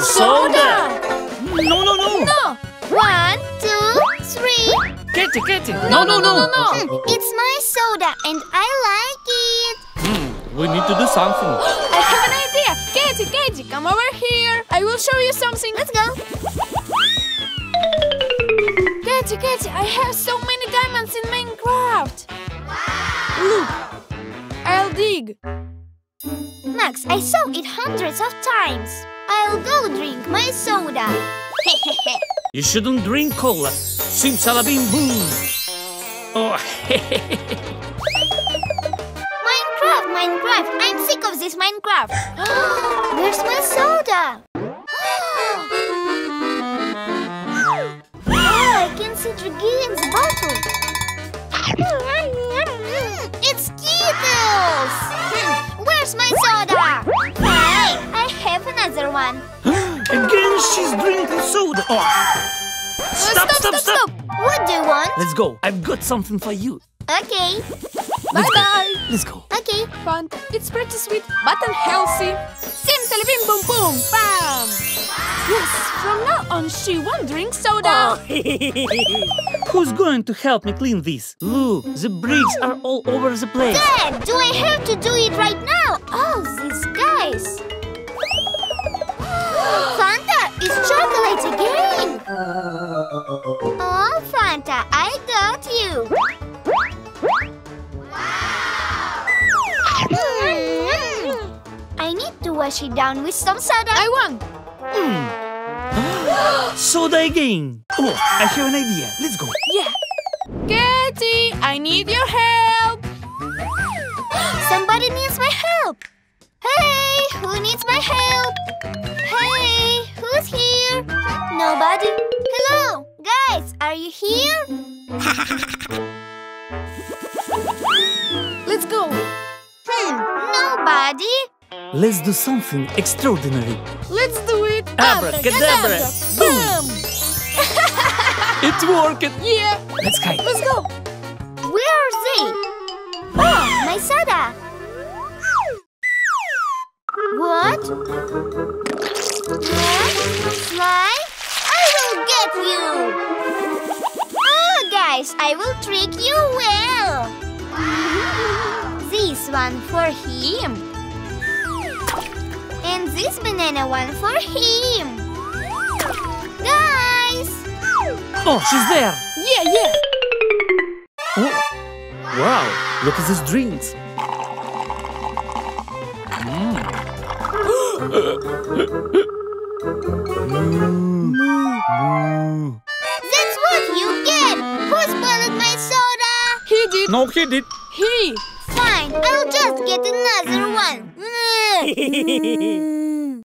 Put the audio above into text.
soda! No, no, no! No! One, two, three. Katy, Katy! No, no, no, no, no! Hmm, It's my soda and I like it. Hmm, we need to do something. I have an idea! Katy, Katy, come over here! I will show you something! Let's go. Katy, Katy, I have so many diamonds in Minecraft! Wow! Look! I'll dig! Max, I saw it hundreds of times. I'll go drink my soda. You shouldn't drink cola. Simsalabim boom! Oh, Minecraft, Minecraft. I'm sick of this Minecraft. Where's my soda? oh, I can see bottle. It's Skittles! Hmm, Where's my another one. again she's drinking soda. Oh. Stop, stop, stop, What do you want? Let's go. I've got something for you. Okay, Bye bye! Let's go. okay. Fun. It's pretty sweet, but unhealthy. Simsalabim boom boom bam! Yes, from now on she won't drink soda. Oh. Who's going to help me clean this? Look, the bricks are all over the place. Dad, do I have to do it right now? Oh, Fanta, I got you. Mm. I need to wash it down with some soda. I won. Soda again. Oh, I have an idea. Let's go. Yeah. Katy, I need your help. Somebody needs my help. Hey, who needs my help? Are you here? Let's go. Hmm, nobody. Let's do something extraordinary. Let's do it. Abracadabra. Boom. It's working. Yeah. Let's hide. Let's go. Where are they? Oh, my soda. What? What? I will trick you well. This one for him. And this banana one for him. Guys! Oh, she's there. Yeah, yeah. Oh. Wow, look at these drinks. Mm. No, he did. He. Fine, I'll just get another one.